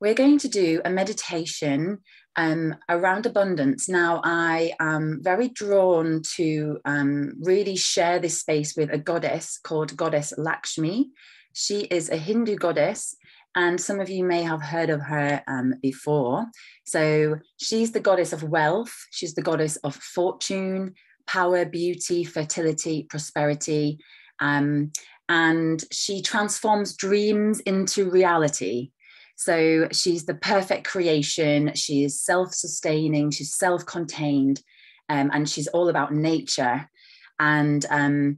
we're going to do a meditation um, around abundance. Now, I am very drawn to um, really share this space with a goddess called Goddess Lakshmi. She is a Hindu goddess, and some of you may have heard of her um, before. So, she's the goddess of wealth, she's the goddess of fortune, power, beauty, fertility, prosperity. Um, and she transforms dreams into reality. So she's the perfect creation. She is self sustaining, she's self contained, um, and she's all about nature. And um,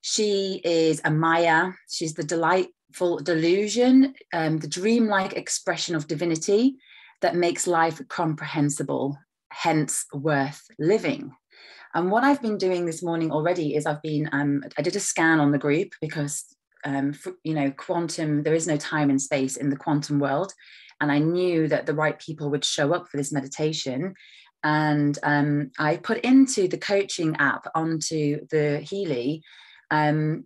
she is a Maya. She's the delightful delusion, um, the dreamlike expression of divinity that makes life comprehensible, hence worth living. And what I've been doing this morning already is I've been, um, I did a scan on the group because um, you know, quantum, there is no time and space in the quantum world. And I knew that the right people would show up for this meditation. And um, I put into the coaching app onto the Healy um,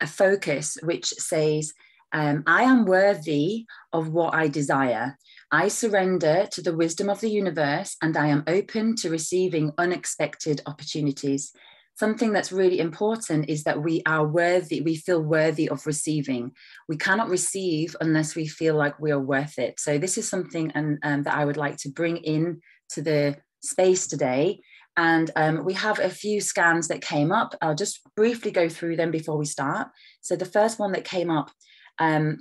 a focus which says, um, I am worthy of what I desire. I surrender to the wisdom of the universe and I am open to receiving unexpected opportunities something that's really important is that we are worthy, we feel worthy of receiving. We cannot receive unless we feel like we are worth it. So this is something and um, that I would like to bring in to the space today. And um, we have a few scans that came up. I'll just briefly go through them before we start. So the first one that came up um,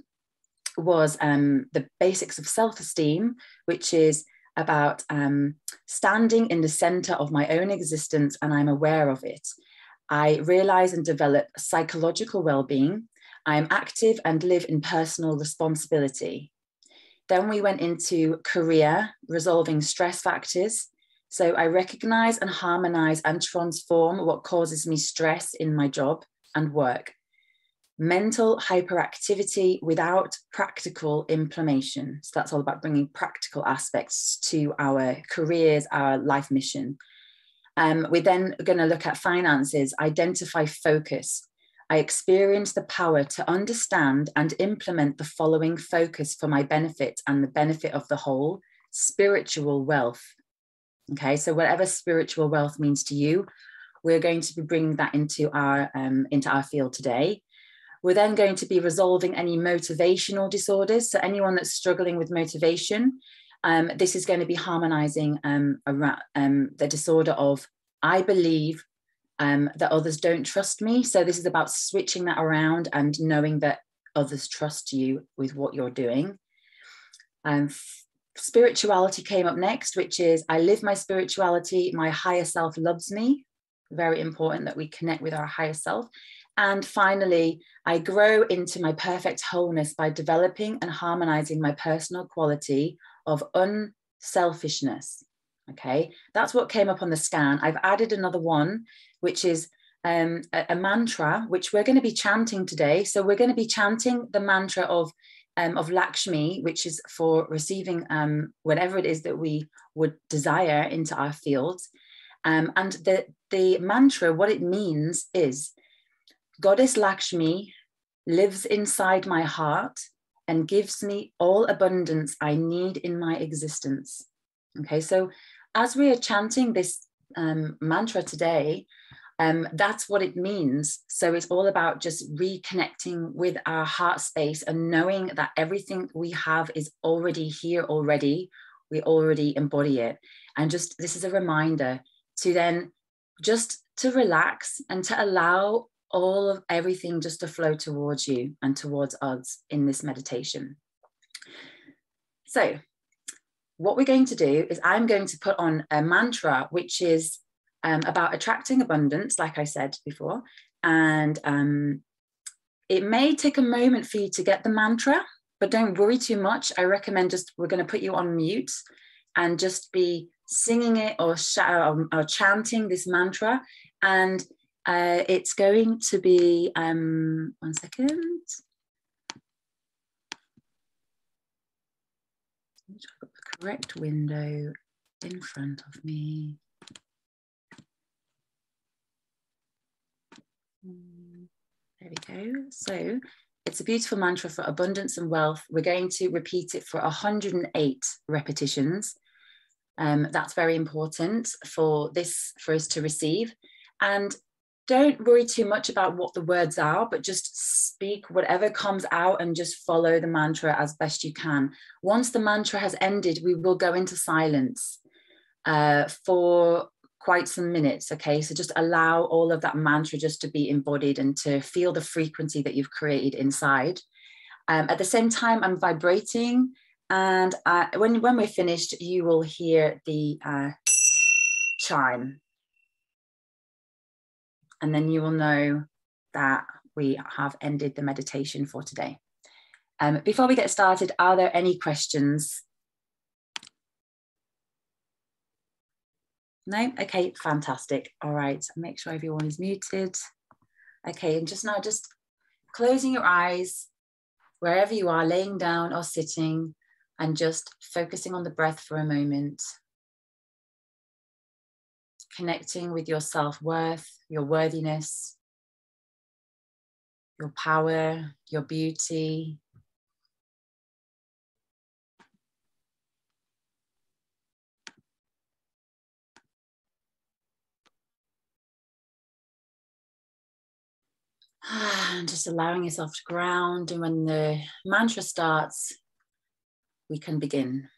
was um, the basics of self-esteem, which is about um, standing in the center of my own existence and I'm aware of it. I realize and develop psychological well being. I am active and live in personal responsibility. Then we went into career, resolving stress factors. So I recognize and harmonize and transform what causes me stress in my job and work mental hyperactivity without practical implementation. So that's all about bringing practical aspects to our careers, our life mission. Um, we're then going to look at finances, identify focus. I experience the power to understand and implement the following focus for my benefit and the benefit of the whole spiritual wealth. Okay, so whatever spiritual wealth means to you, we're going to be bringing that into our um, into our field today. We're then going to be resolving any motivational disorders. So anyone that's struggling with motivation, um, this is going to be harmonizing um, around, um, the disorder of I believe um, that others don't trust me. So this is about switching that around and knowing that others trust you with what you're doing. Um, spirituality came up next, which is I live my spirituality, my higher self loves me. Very important that we connect with our higher self. And finally, I grow into my perfect wholeness by developing and harmonizing my personal quality of unselfishness. Okay, that's what came up on the scan. I've added another one, which is um, a, a, mantra, which we're going to be chanting today. So we're going to be chanting the mantra of um, of Lakshmi, which is for receiving um, whatever it is that we would desire into our fields. Um, and the the mantra, what it means is Goddess Lakshmi lives inside my heart and gives me all abundance I need in my existence. Okay, so as we are chanting this um, mantra today, um, that's what it means. So it's all about just reconnecting with our heart space and knowing that everything we have is already here already. We already embody it. And just this is a reminder to then just to relax and to allow all of everything just to flow towards you and towards us in this meditation. So, what we're going to do is I'm going to put on a mantra, which is um, about attracting abundance, like I said before. And um, it may take a moment for you to get the mantra, but don't worry too much. I recommend just we're going to put you on mute and just be singing it or, sh- or, or chanting this mantra. And uh, it's going to be, um, one second. I've got the correct window in front of me. There we go. So It's a beautiful mantra for abundance and wealth. We're going to repeat it for 108 repetitions. Um, that's very important for this for us to receive. And don't worry too much about what the words are, but just speak whatever comes out and just follow the mantra as best you can. Once the mantra has ended, we will go into silence uh, for quite some minutes. Okay, so just allow all of that mantra just to be embodied and to feel the frequency that you've created inside. Um, at the same time, I'm vibrating, and I, when when we're finished, you will hear the uh, chime and then you will know that we have ended the meditation for today. Um, before we get started, are there any questions? No? Okay, fantastic. All right, make sure everyone is muted. Okay, and just now, just closing your eyes wherever you are, laying down or sitting, and just focusing on the breath for a moment connecting with your self worth, your worthiness, your power, your beauty. And just allowing yourself to ground. And when the mantra starts, we can begin.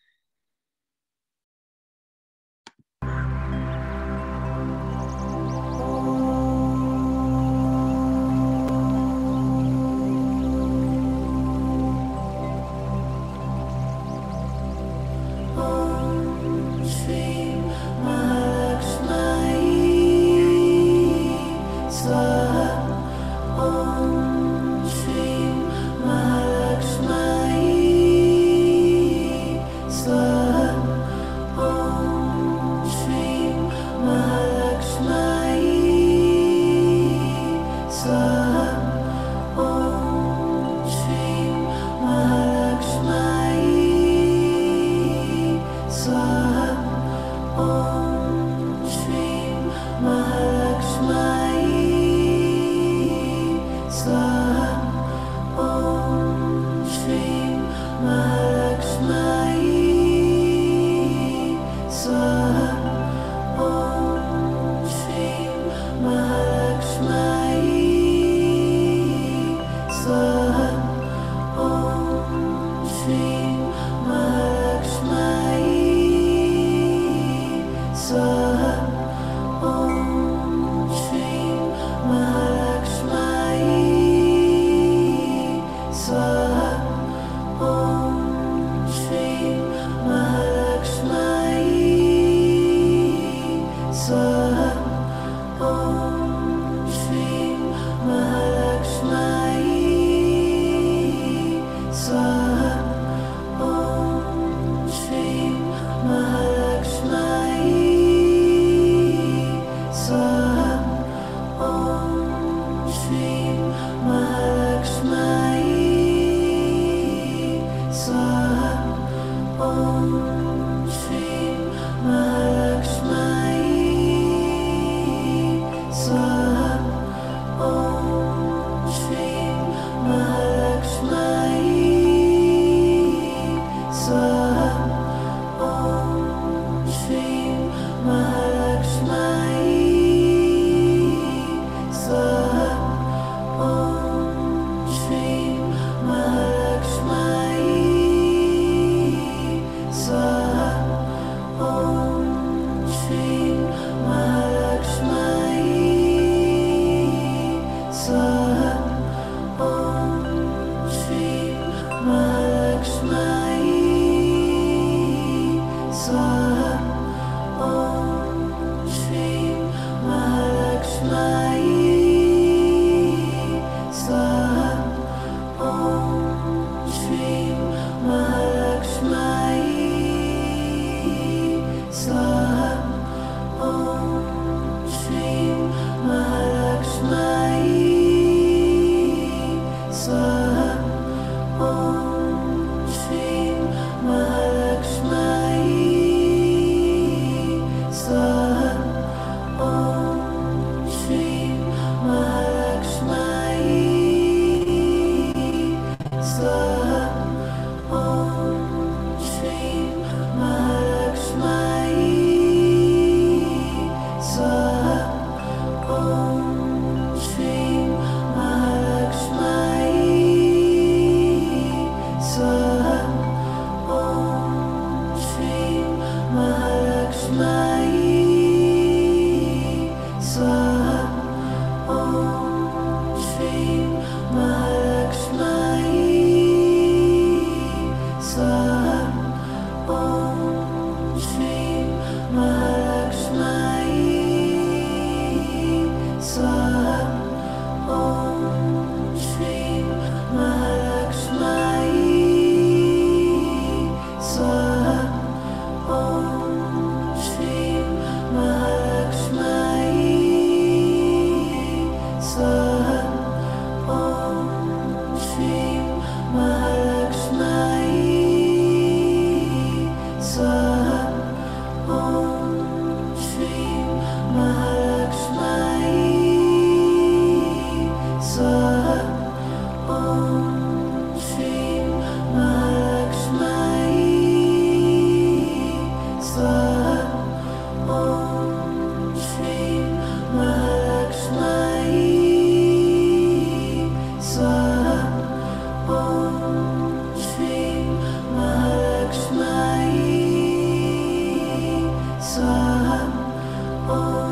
Swaha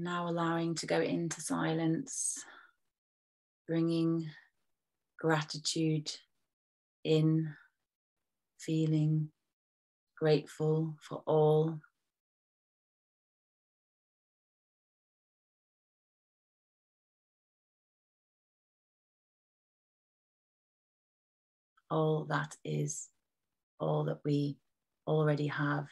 Now allowing to go into silence, bringing gratitude in, feeling grateful for all. All that is, all that we already have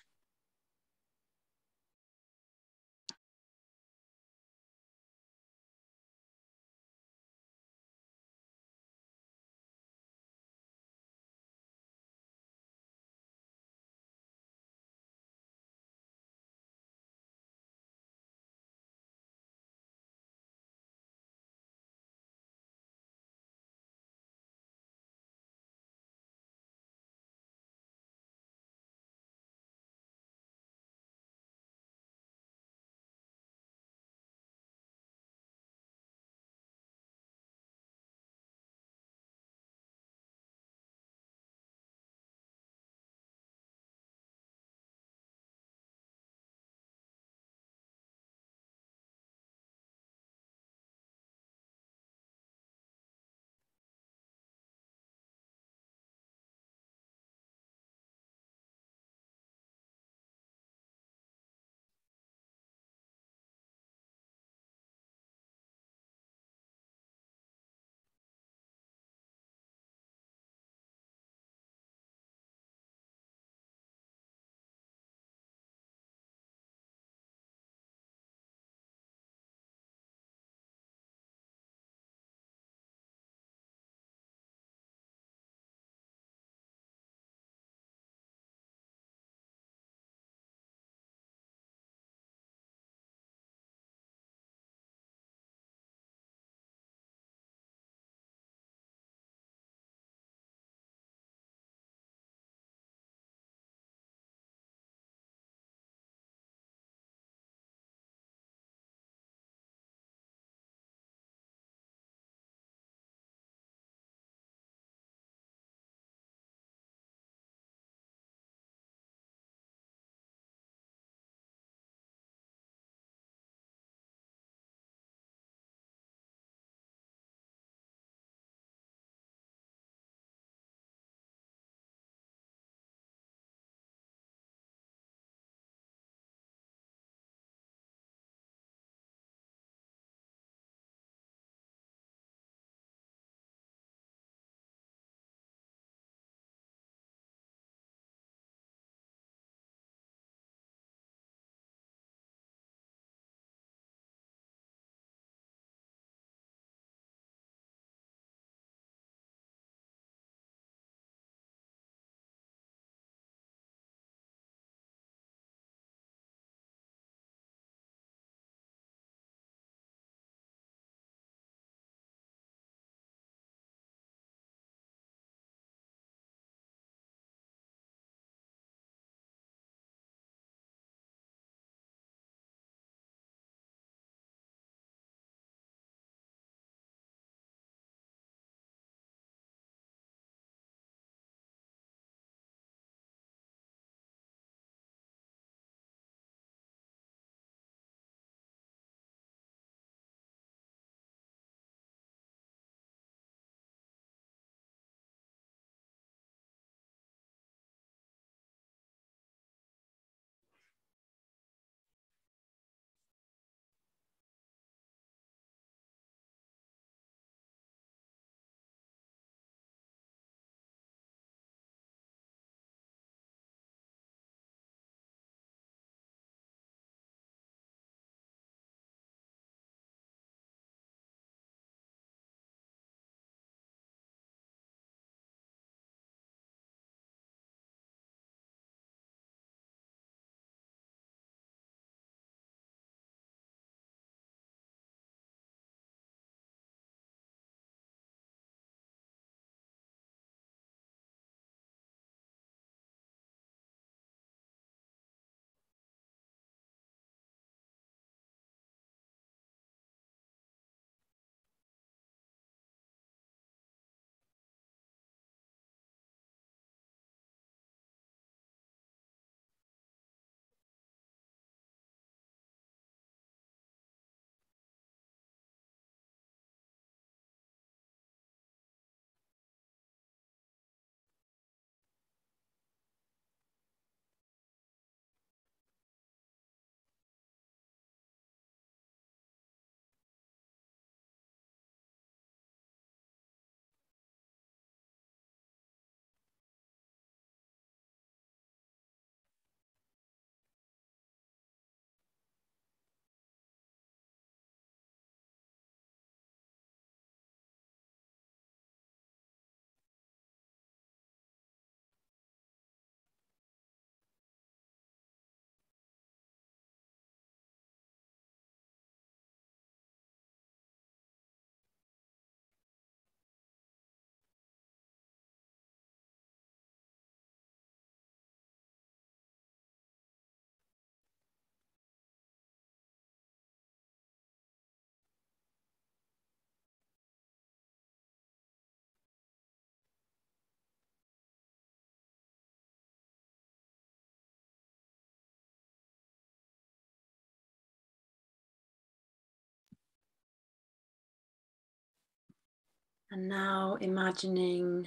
And now imagining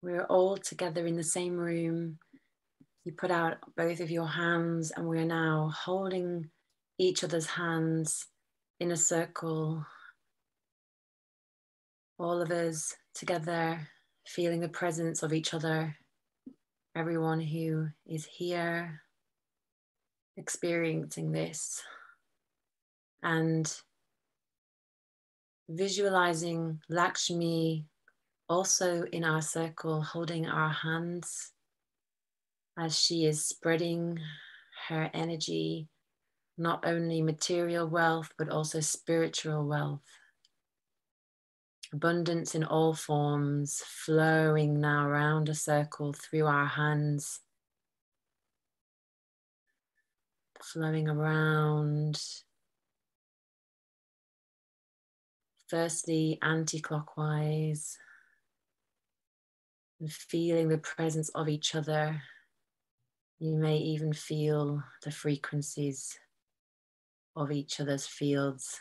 we're all together in the same room. You put out both of your hands, and we're now holding each other's hands in a circle. All of us together, feeling the presence of each other. Everyone who is here experiencing this and visualizing Lakshmi also in our circle, holding our hands as she is spreading her energy, not only material wealth, but also spiritual wealth. Abundance in all forms flowing now around a circle through our hands, flowing around. Firstly, anti clockwise, and feeling the presence of each other. You may even feel the frequencies of each other's fields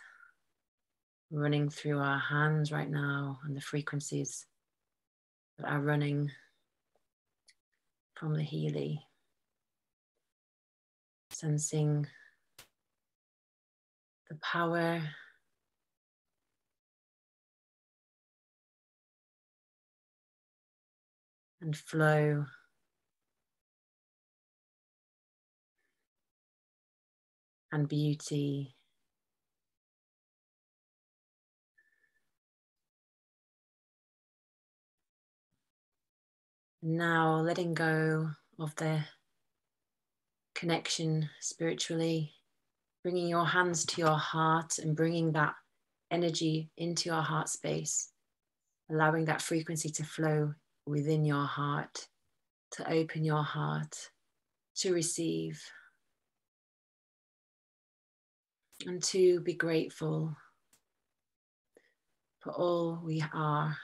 running through our hands right now and the frequencies that are running from the Healy. Sensing the power and flow. And beauty. Now letting go of the connection spiritually, bringing your hands to your heart and bringing that energy into your heart space, allowing that frequency to flow within your heart, to open your heart to receive, and to be grateful for all we are.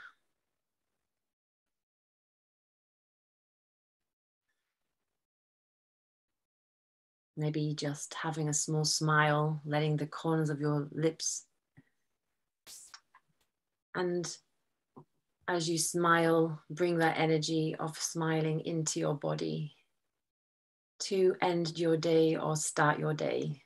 Maybe just having a small smile, letting the corners of your lips and as you smile, bring that energy of smiling into your body to end your day or start your day.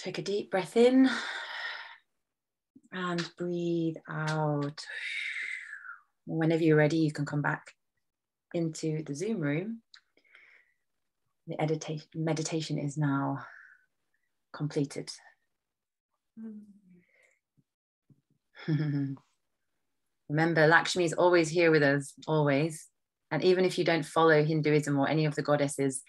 Take a deep breath in and breathe out. Whenever you're ready, you can come back into the Zoom room. The meditation is now completed. Mm. Remember, Lakshmi is always here with us, always. And even if you don't follow Hinduism or any of the goddesses,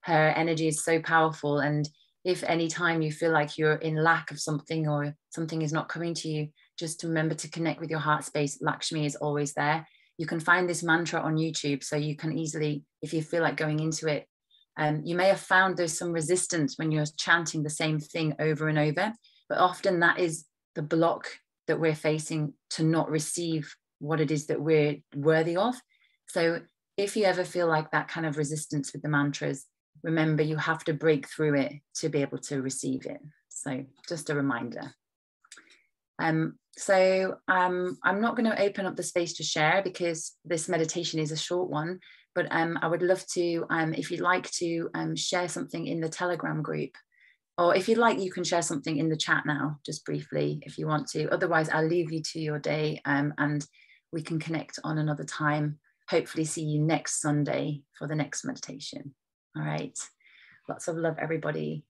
her energy is so powerful and if any time you feel like you're in lack of something or something is not coming to you, just remember to connect with your heart space. Lakshmi is always there. You can find this mantra on YouTube, so you can easily, if you feel like going into it, um, you may have found there's some resistance when you're chanting the same thing over and over, but often that is the block that we're facing to not receive what it is that we're worthy of. So if you ever feel like that kind of resistance with the mantras, remember you have to break through it to be able to receive it. So just a reminder. Um, so um, I'm not going to open up the space to share because this meditation is a short one, but um, I would love to, um, if you'd like to um, share something in the Telegram group, or if you'd like, you can share something in the chat now, just briefly, if you want to. Otherwise, I'll leave you to your day um, and we can connect on another time. Hopefully see you next Sunday for the next meditation. All right. Lots of love, everybody.